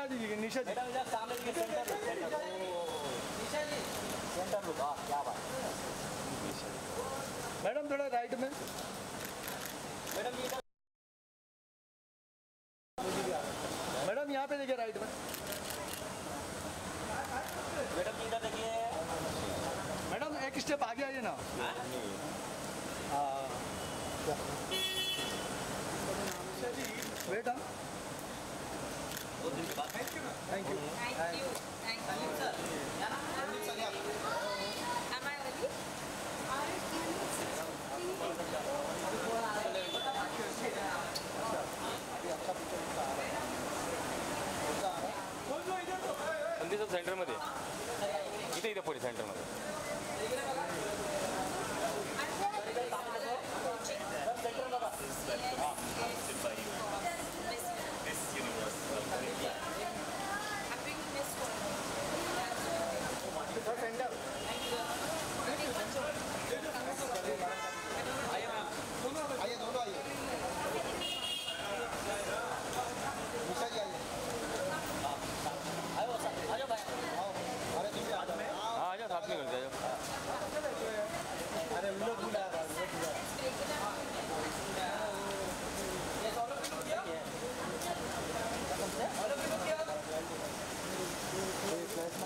आ जाइए निशा जी सामने निशा जी centre look हाँ क्या बात मैडम थोड़ा राइट में मैडम इधर मैडम यहाँ पे देखिए राइट में। मैडम इधर देखिए मैडम एक स्टेप आगे आइए ना। Thank you, ma'am. Thank you. Thank you. Thank you, sir. Centre मध्ये इथे इथे पोलीस सेंटरमध्ये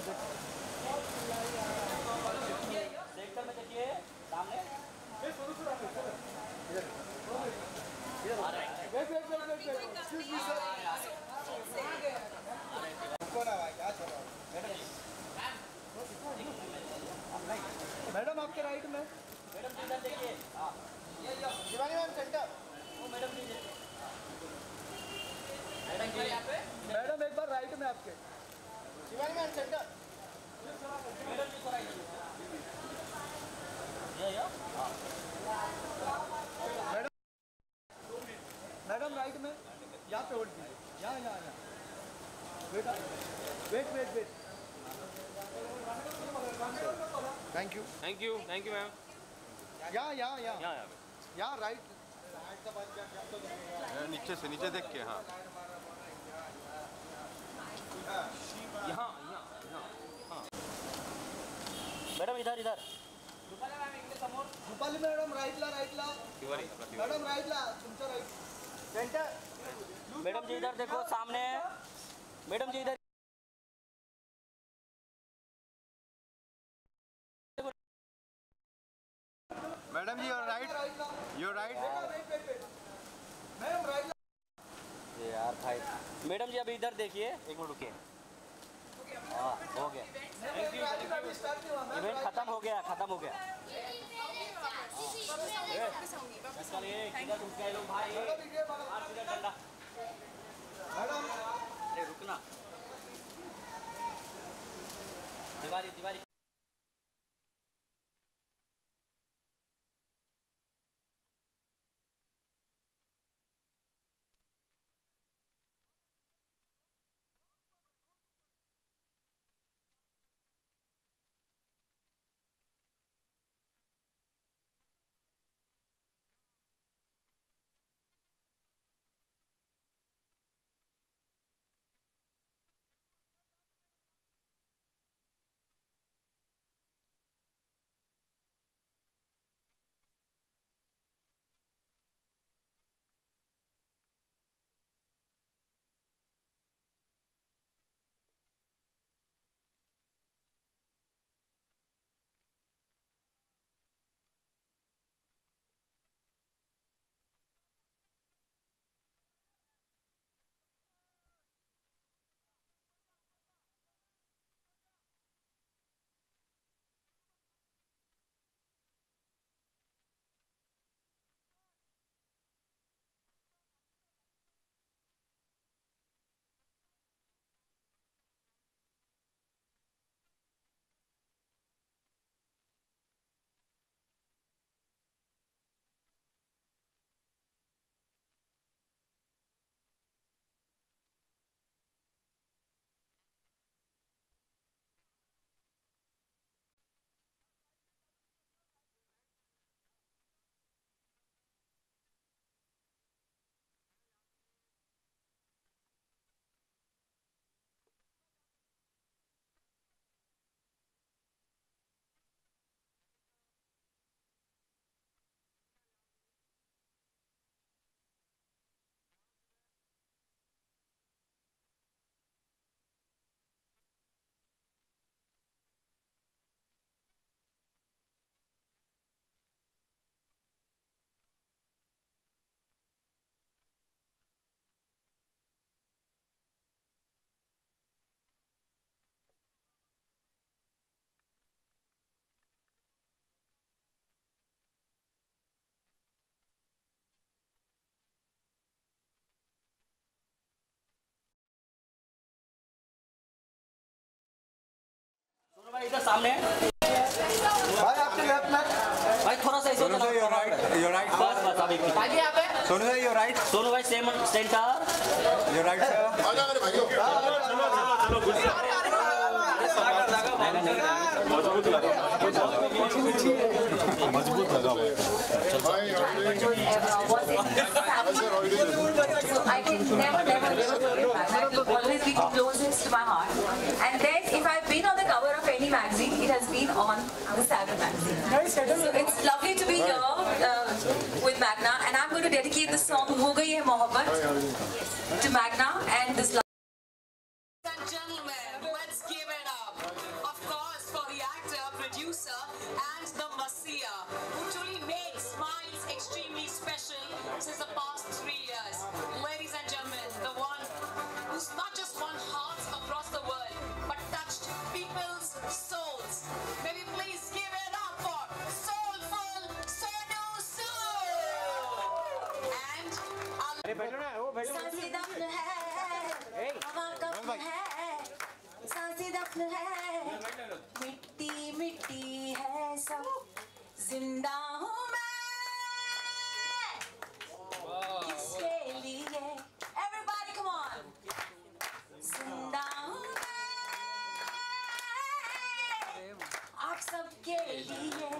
돼. Thank you thank you thank you ma'am या या या या या Yeah, नीचे से नीचे देख के हाँ। यहाँ मैडम इधर इधर। रुपाली मॅडम राइटला राईटला मैडम राइटला सेंटर मैडम जी इधर देखो सामने। मैडम जी इधर madam ji your right your right ये यार भाई। मैडम जी अभी इधर देखिए। एक मिनट रुकिए। हाँ हो गया। इवेंट खत्म हो गया, खत्म हो गया। चल ये किधर सामने भाई आपके लेफ़्ट में भाई थोड़ा सा इधर चलाओ योर राइट योर राइट बस बस अभी आगे यहाँ पे सोनू भाई योर राइट सोनू भाई same centre your right sir आ जाओ मेरे भाइयों चलो चलो चलो गुड मज़बूत लगा मज़बूत लगा I can never, never, never go back. I will always be closest to my heart. And then, if I've been on the cover of any magazine. It's lovely to be here uh, with Magna, and I'm going to dedicate the song "Ho Gayi Hai Mohabbat" to Magna and this. Our साँसें दफन है हवा कफ्न है। साँसें दफन है मिट्टी मिट्टी है सब। ज़िंदा हूँ मैं किसके लिए। Everybody come on ज़िंदा हूँ मैं आप सबके लिए।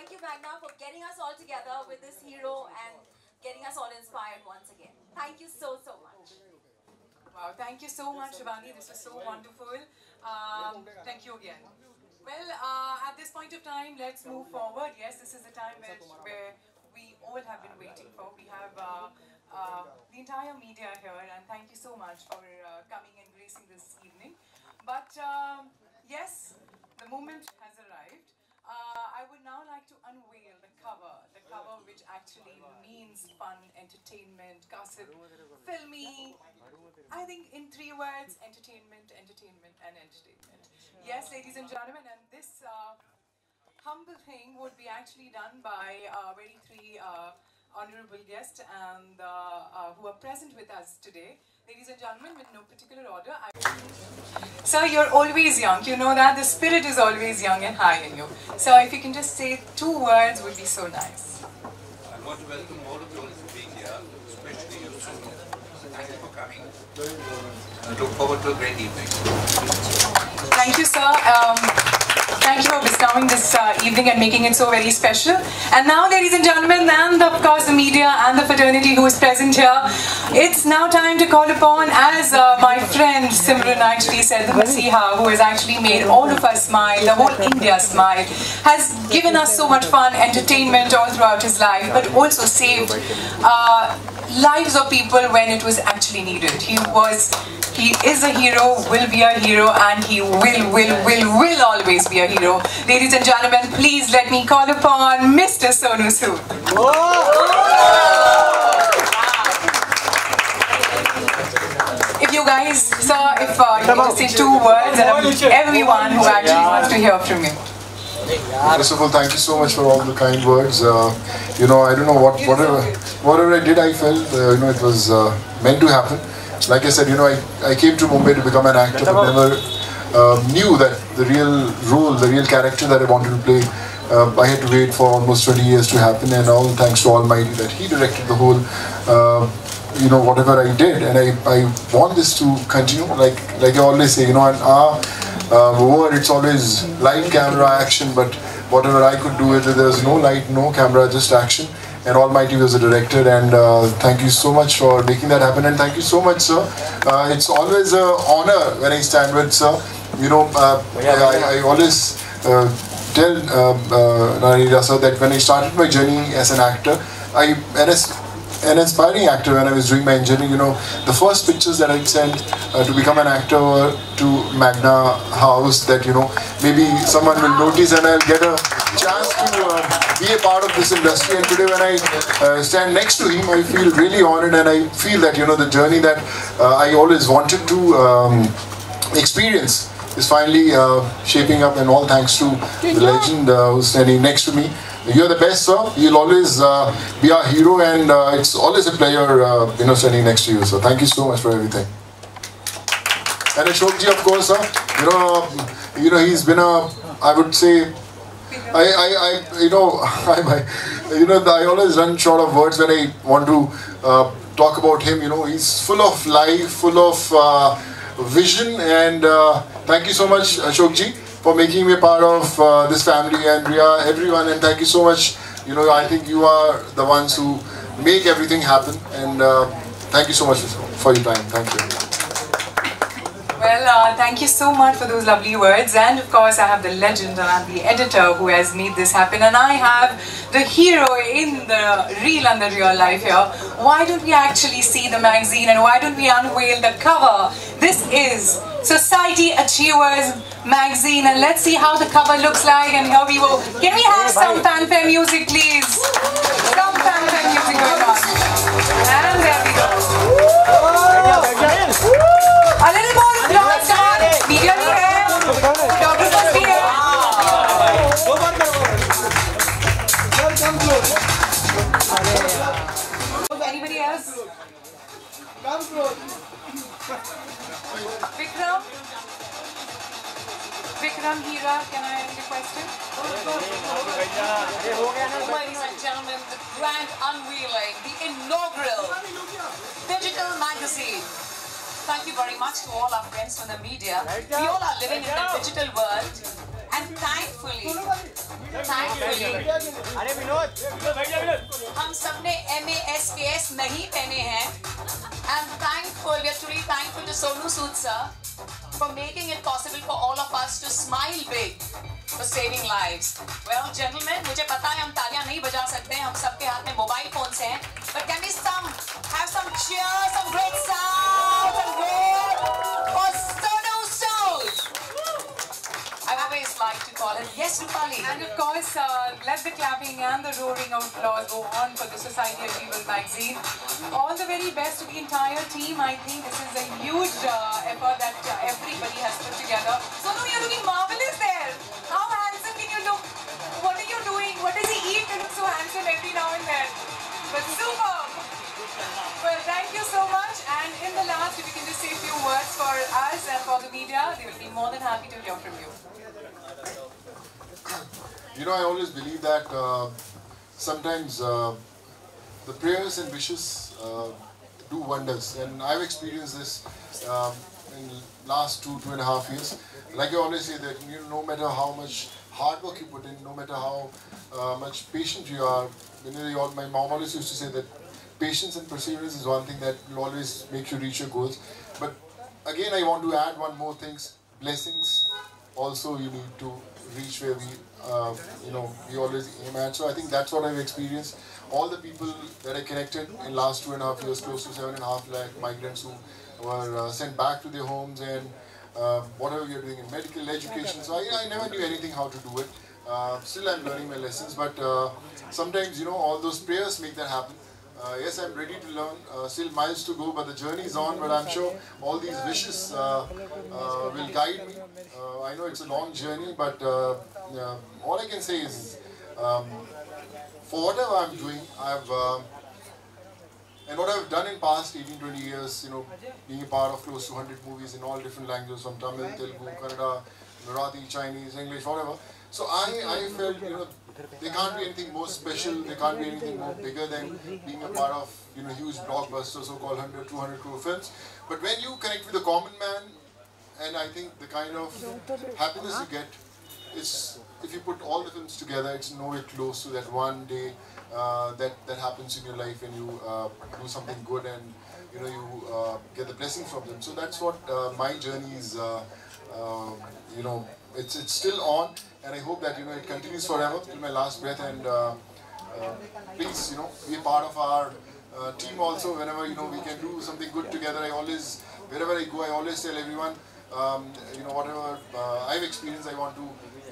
Thank you Magna for getting us all together with this hero and getting us all inspired once again thank you so so much Wow, thank you so much, Shivani. This was so wonderful. Um, thank you again. Well, uh, at this point of time, let's move forward. Yes, this is the time where, where we all have been waiting for. We have uh, uh, the entire media here, and thank you so much for uh, coming and gracing this evening. But um, yes, the moment has arrived. Uh, I would now like to unveil the cover, the cover which actually means fun, entertainment, gossip, filmy. I think in three words, entertainment, entertainment, and entertainment. Yes, ladies and gentlemen, and this uh, humble thing would be actually done by uh, very three uh, honorable guests and uh, uh, who are present with us today. Ladies and gentlemen, with no particular order, I Sir, you're always young. You know that the spirit is always young and high in you. So if you can just say two words would be so nice. I want to welcome all of you to being here, especially you, Sonu. Thank you for coming. I look forward to a great evening. Thank you, sir. Um, thank you for bestowing this uh, evening and making it so very special. And now, ladies and gentlemen, and of course the media and the fraternity who is present here, it's now time to call upon, as uh, my friend Simran actually said, the Masiha, who has actually made all of us smile, the whole India smile, has given us so much fun, entertainment all throughout his life, but also saved uh, lives of people when it was actually needed. He was, he is a hero, will be a hero, and he will, will, will, will always be a hero. Ladies and gentlemen, please let me call upon Mr. Sonu Sood. If you guys, sir, if uh, you can just say two words, and everyone who actually wants to hear from you. First of all, thank you so much for all the kind words. Uh, you know, I don't know what whatever whatever I did, I felt uh, you know it was uh, meant to happen. Like I said, you know, I, I came to Mumbai to become an actor, but never uh, knew that the real role, the real character that I wanted to play. Uh, I had to wait for almost 20 years to happen, and all thanks to Almighty that He directed the whole. Uh, you know whatever I did, and I, I want this to continue. Like like I always say, you know, and our uh, word it's always light, camera, action. But whatever I could do, whether there's no light, no camera, just action. And Almighty was the director, and uh, thank you so much for making that happen. And thank you so much, sir. Uh, it's always an honor when I stand with sir. You know, uh, I, I always uh, tell uh, uh, Narendra sir that when I started my journey as an actor, I and as an aspiring actor when I was doing my engineering, you know, the first pictures that I'd sent uh, to become an actor to Magna House that, you know, maybe someone will notice and I'll get a chance to uh, be a part of this industry. And today when I uh, stand next to him, I feel really honored and I feel that, you know, the journey that uh, I always wanted to um, experience is finally uh, shaping up, and all thanks to the legend uh, who's standing next to me. You're the best, sir. You'll always uh, be our hero, and uh, it's always a pleasure, uh, you know, standing next to you. So thank you so much for everything. And Ashokji, of course, sir. You know, you know, he's been a, I would say, I, I, I you know, I, I, you know, I always run short of words when I want to uh, talk about him. You know, he's full of life, full of uh, vision, and uh, thank you so much, Ashokji, for making me part of uh, this family, and Ria, everyone, and thank you so much. You know, I think you are the ones who make everything happen, and uh, thank you so much for your time. Thank you. Well, uh, thank you so much for those lovely words. And of course, I have the legend and I'm the editor who has made this happen. And I have the hero in the real and the real life here. Why don't we actually see the magazine and why don't we unveil the cover? This is Society Achievers magazine. And let's see how the cover looks like. And here we go. Can we have some fanfare music, please? Some fanfare music going on. And there we go. A little more applause, come on. Media bhi hai. Photographers hai. Anybody else? Vikram? Vikram Hira, can I request him? Ladies and gentlemen, the grand unveiling, the inaugural digital magazine. Thank you very much to all our friends from the media. We all are living in the digital world and thankfully, thankfully, हम सबने M S K S नहीं पहने हैं and thankful, we are truly thankful to Sonu Sood sir for making it possible for all of us to smile big for saving lives. Well, gentlemen, मुझे पता है हम तालियाँ नहीं बजा सकते हैं हम सबके हाथ में मोबाइल फ़ोन हैं but can we some have some cheers, some great sounds and roar always like to call it yes, Rupali. And of course, uh, let the clapping and the roaring of applause go on for the Society Achievers magazine. All the very best to the entire team. I think this is a huge uh, effort that uh, everybody has put together. Sonu, you're looking marvelous there. How handsome can you look? What are you doing? What does he eat to look so handsome every now and then? But superb. Well, thank you so much. And in the last, if you can just say a few words for us and for the media, they will be more than happy to hear from you. You know, I always believe that uh, sometimes uh, the prayers and wishes uh, do wonders, and I've experienced this um, in last two two and a half years. Like I always say that you know, no matter how much hard work you put in, no matter how uh, much patient you are, you my mom always used to say that patience and perseverance is one thing that will always make you reach your goals. But again, I want to add one more thing, blessings. Also, you need to reach where we, uh, you know, we always aim at. So I think that's what I've experienced. All the people that I connected in last two and a half years, close to seven and a half lakh migrants who were uh, sent back to their homes and uh, whatever are doing in medical education. So I, I never knew anything how to do it. Uh, still, I'm learning my lessons, but uh, sometimes you know all those prayers make that happen. Uh, yes, I'm ready to learn. Uh, still miles to go, but the journey is on. But I'm sure all these wishes uh, uh, will guide me. Uh, I know it's a long journey, but uh, all I can say is, um, for whatever I'm doing, I've and what I've done in past 18, 20 years, you know, being a part of close to 100 movies in all different languages, from Tamil, Telugu, Kannada, Marathi, Chinese, English, whatever. So I, I felt, you know, there can't be anything more special, there can't be anything more bigger than being a part of, you know, huge blockbuster, so-called 100, 200 crore films. But when you connect with the common man, and I think the kind of happiness you get, it's, if you put all the films together, it's nowhere close to that one day uh, that, that happens in your life when you uh, do something good and, you know, you uh, get the blessing from them. So that's what uh, my journey is, uh, um, you know, it's, it's still on and I hope that, you know, it continues forever till my last breath and uh, uh, please, you know, be a part of our uh, team also whenever, you know, we can do something good together. I always, wherever I go, I always tell everyone, um, you know, whatever uh, I've experienced, I want to,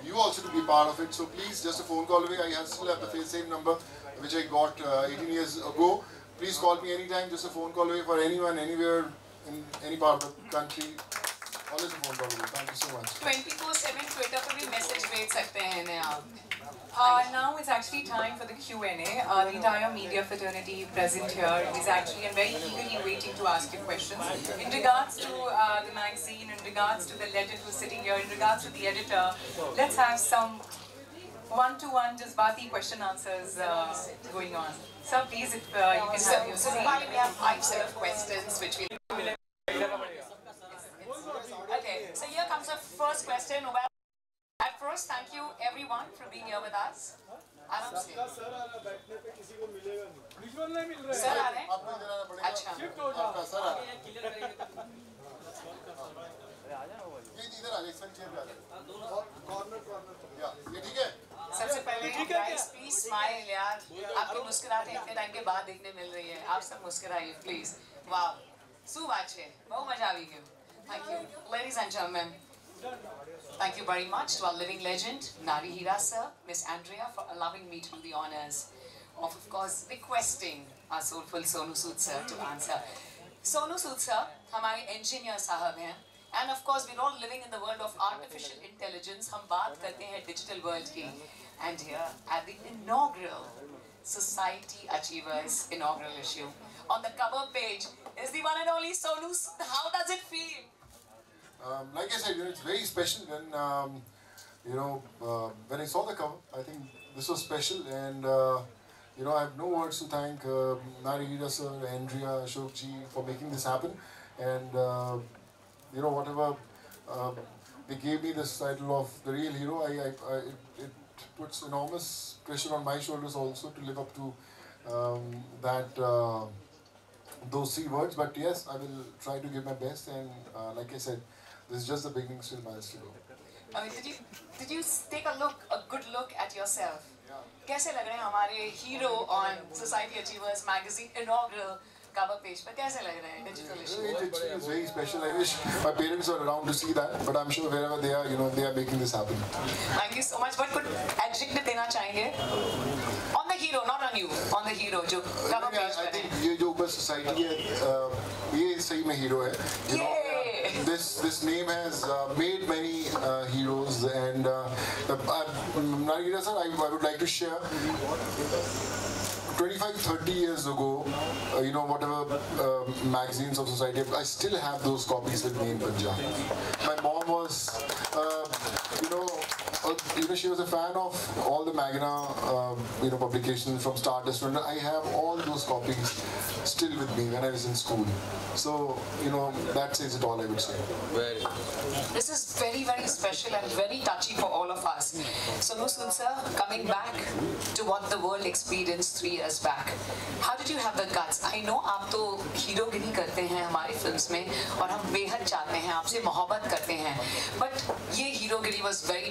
you also to be part of it. So please, just a phone call away. I have still have the same number which I got uh, 18 years ago. Please call me anytime, just a phone call away for anyone, anywhere, in any part of the country. Always a phone call away. Thank you so much. 24/7 Twitter पर भी message भेज सकते हैं इन्हें आप Uh, now it's actually time for the Q&A. Uh, the entire media fraternity present here is actually and very eagerly waiting to ask you questions. In regards to uh, the magazine, in regards to the legend who's sitting here, in regards to the editor, let's have some one-to-one Jazbati question answers uh, going on. Sir, please, if uh, you can So, have your so seat. Rupali, we have five set of questions which we everyone for being here with us. आराम से sir आ रहा बैठने पे किसी को मिलेगा नहीं visual नहीं मिल रहा सर आ रहे हैं आपको इधर आना पड़ेगा अच्छा शिफ्ट हो जाओ आपका सर आ ये इधर आ जाए इस चेयर पे आ जाए कॉर्नर कॉर्नर या ये ठीक है सबसे पहले गाइस प्लीज स्माइल यार आपकी मुस्कुराहट इतने टाइम के बाद देखने मिल रही है आप सब मुस्कुराइए प्लीज वाह શું વાત છે બહુ મજા આવી ગયું thank you ladies and gentleman Thank you very much to our living legend, Nari Hira sir, Miss Andrea, for allowing me to do the honors of, of course, requesting our soulful Sonu Sood sir to answer. Sonu Sood sir, हमारे engineer साहब हैं, and of course we're all living in the world of artificial intelligence. हम बात करते हैं digital world की, and here at the inaugural Society Achievers inaugural issue, on the cover page is the one and only Sonu. Sood. How does it feel? Um, like I said, you know, it's very special when, um, you know, uh, when I saw the cover, I think this was special and, uh, you know, I have no words to thank uh, Nari Hira sir, Andrea, Ashok ji for making this happen and, uh, you know, whatever uh, they gave me this title of the real hero, I, I, I it, it puts enormous pressure on my shoulders also to live up to um, that uh, those three words. But yes, I will try to give my best. And uh, like I said, this is just the beginning. Still miles to go. I mean, did you did you take a look, a good look at yourself? कैसे लग रहे हैं हमारे hero on society achievers magazine inaugural cover page पर कैसे लग रहे हैं digital It, it feels very special. I wish my parents were around to see that, but I'm sure wherever they are, you know, they are making this happen. Thank you so much but कुछ adjective देना चाहेंगे on the hero not on you on the hero जो पर है ये जो ऊपर society है uh, ये सही में हीरो है you know Yay! This this name has uh, made many uh, heroes and uh, uh, sir I, I would like to share. 25 30 years ago uh, you know whatever uh, magazines of society I still have those copies with me in Punjab. My mom was uh, you know you know she was a fan of all the Magna uh, you know publications from Stardust and I have all those copies still with me when I was in school so you know that says it all I would say Very. This is very, very special and very touchy for all of us. Sonu Sood sir, coming back to what the world experienced three years back. How did you have the guts? I know आप तो हीरोगिरी करते हैं हमारी films में और हम बेहद चाहते हैं आपसे मोहब्बत करते हैं बट ये हीरोगिरी was very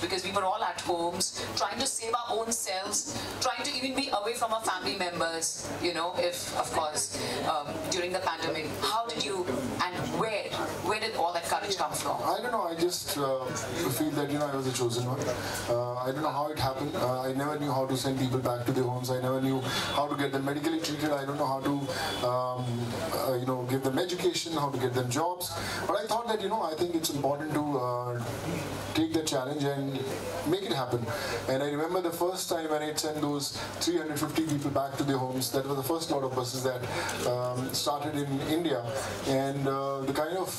because we were all at homes trying to save our own selves trying to even be away from our family members you know if of course um, during the pandemic how did you and where where did all that courage come from I don't know. I just uh, feel that you know I was the chosen one. Uh, I don't know how it happened. Uh, I never knew how to send people back to their homes. I never knew how to get them medically treated. I don't know how to um, uh, you know give them education, how to get them jobs. But I thought that you know I think it's important to uh, take the challenge and make it happen. And I remember the first time when I sent those 350 people back to their homes. That was the first lot of buses that um, started in India, and uh, the kind of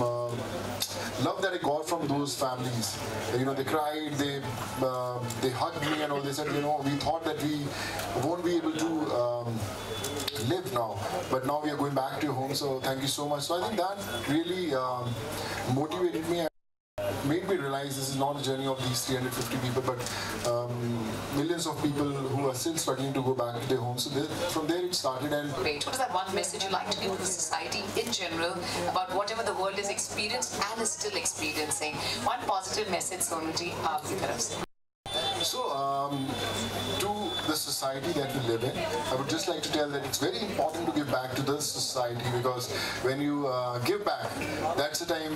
uh, love that I got from those families. You know, they cried, they uh, they hugged me, and all. They said, you know, we thought that we won't be able to um, live now, but now we are going back to your home. So thank you so much. So I think that really um, motivated me made me realize this is not a journey of these 350 people, but um, millions of people who are still struggling to go back to their homes. So from there it started. And Great. What is that one message you like to give to society in general about whatever the world is experienced and is still experiencing? One positive message, Sonalji, aapki taraf se. So, um, to the society that we live in, I would just like to tell that it's very important to give back to the society because when you uh, give back, that's the time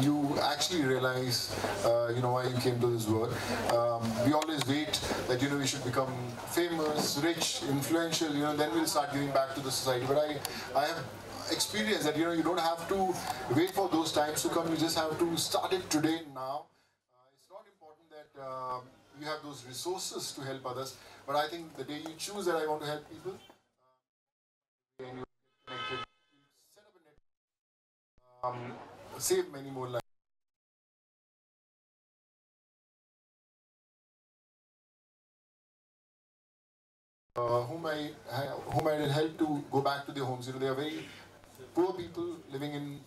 you actually realize, uh, you know, why you came to this world. Um, we always wait that, you know, we should become famous, rich, influential, you know, then we'll start giving back to the society. But I, I have experience that you know you don't have to wait for those times to come. You just have to start it today now. Uh, it's not important that uh, you have those resources to help others, but I think the day you choose that I want to help people, uh, and you get connected, set up a net, um, save many more lives. uh, whom I whom I helped to go back to their homes. You know, they are very poor people living in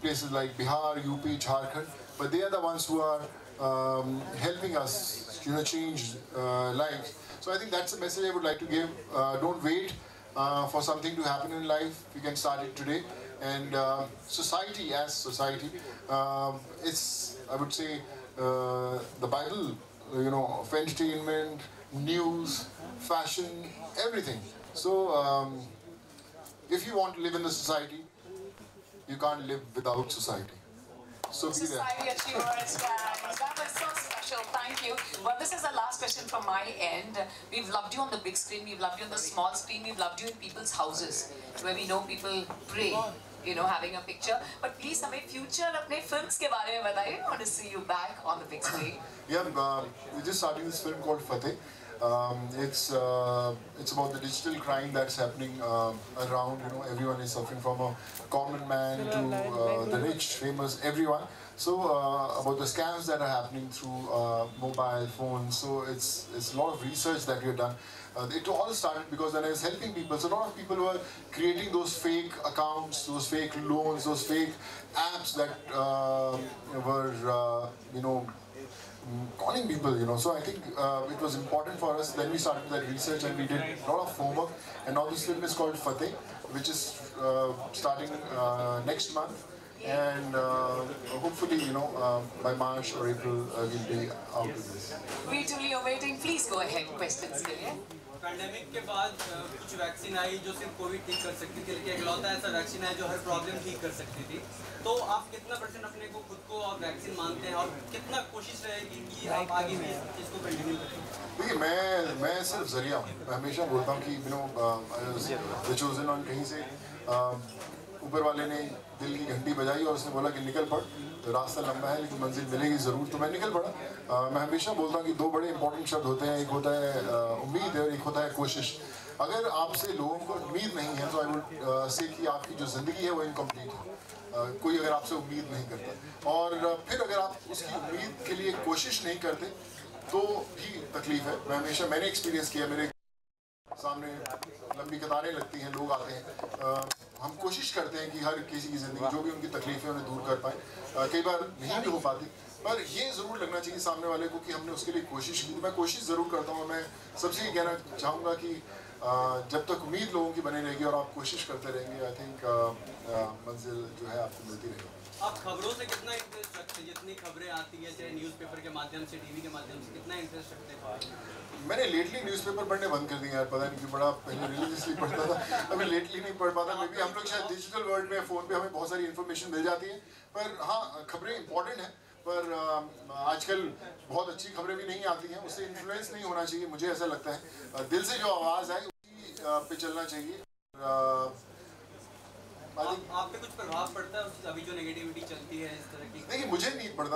places like Bihar, UP, Jharkhand, but they are the ones who are um, helping us, you know, change uh, lives. So I think that's the message I would like to give. Uh, don't wait uh, for something to happen in life. You can start it today. And uh, society, as society, um, it's I would say uh, the Bible, you know, of entertainment, news, fashion, everything. So, um, if you want to live in the society, you can't live without society. So be there. Society Achievers, guys. That was so special. Thank you. Well, this is the last question from my end. We've loved you on the big screen. We've loved you on the small screen. We've loved you in people's houses, where we know people pray. You know, having a picture. But please, हमें future अपने films के बारे में बताइए. I want to see you back on the big screen. Yeah, um, we're just starting this film called Fateh. Um, it's uh, it's about the digital crime that's happening uh, around. You know, everyone is suffering from a common man to uh, the rich, famous, everyone. So uh, about the scams that are happening through uh, mobile phones. So it's it's a lot of research that we've done. Uh, it all started because when I was helping people, so a lot of people were creating those fake accounts, those fake loans, those fake apps that uh, were, uh, you know, calling people, you know. So I think uh, it was important for us. Then we started that research and we did a lot of homework. And now this film is called Fateh, which is uh, starting uh, next month. And uh, hopefully, you know, uh, by March or April, uh, we'll be out of this. We truly are waiting. Please go ahead. Questions के लिए. Pandemic के बाद कुछ vaccine आई जो सिर्फ़ Covid ठीक कर सकती थी लेकिन इकलौता ऐसा वैक्सीन है जो हर प्रॉब्लम ठीक कर सकती थी तो आप कितना परसेंट अपने को खुद को आप वैक्सीन मानते हैं और कितना कोशिश रहेगी कि आप आगे भी इस चीज़ को कंटिन्यू करें देखिए मैं मैं सिर्फ़ ज़रिया हूँ हमेशा बोलता हूँ कि यू नो चोजन ऑन कहीं से uh, ऊपर वाले ने दिल की घंटी बजाई और उसने बोला कि निकल पड़। तो रास्ता लंबा है लेकिन मंजिल मिलेगी ज़रूर। तो मैं निकल पड़ा। uh, मैं हमेशा बोलता हूँ कि दो बड़े इंपॉर्टेंट शब्द होते हैं। एक होता है उम्मीद है और एक होता है कोशिश। अगर आपसे लोगों को उम्मीद नहीं है तो आई वुड से कि आपकी जो ज़िंदगी है वो इनकम्प्लीट है। कोई अगर आपसे उम्मीद नहीं करता। और फिर अगर आप उसकी उम्मीद के लिए कोशिश नहीं करते तो भी तकलीफ़ है। मैं हमेशा मैंने एक्सपीरियंस किया मेरे सामने लंबी कतारें लगती हैं लोग आते हैं। अ, हम कोशिश करते हैं कि हर किसी की ज़िंदगी जो भी उनकी तकलीफें उन्हें दूर कर पाएँ। कई बार नहीं भी हो पाती पर ये ज़रूर लगना चाहिए सामने वाले को कि हमने उसके लिए कोशिश की। मैं कोशिश ज़रूर करता हूँ मैं सबसे ये कहना चाहूँगा कि जब तक उम्मीद लोगों की बनी रहेगी और आप कोशिश करते रहेंगे आई थिंक मंजिल जो है आपको मिलती रहेगी। आप खबरों से कितना इंटरेस्ट रखते हैं? जितनी खबरें आती हैं, चाहे न्यूज़पेपर के माध्यम से टीवी के माध्यम से, कितना इंटरेस्ट रखते हैं? मैंने लेटली न्यूज़पेपर पढ़ने बंद कर दिया यार, पता नहीं क्यों बड़ा पहले रिलीजियसली पढ़ता था। अभी लेटली नहीं पढ़ पाता मे बी हम लोग शायद डिजिटल वर्ल्ड में फ़ोन पे हमें बहुत सारी इन्फॉर्मेशन मिल जाती है। पर हाँ खबरें इंपॉर्टेंट हैं, पर आजकल बहुत अच्छी खबरें भी नहीं आती हैं उससे इन्फ्लुएंस नहीं होना चाहिए, मुझे ऐसा लगता है। दिल से जो आवाज़ आए उसी पे चलना चाहिए। आप, पे कुछ प्रभाव पड़ता है? अभी जो नेगेटिविटी चलती है इस तरह की? नहीं मुझे नहीं पड़ता।